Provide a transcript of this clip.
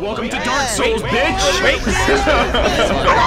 Welcome to Dark Souls, bitch! Wait.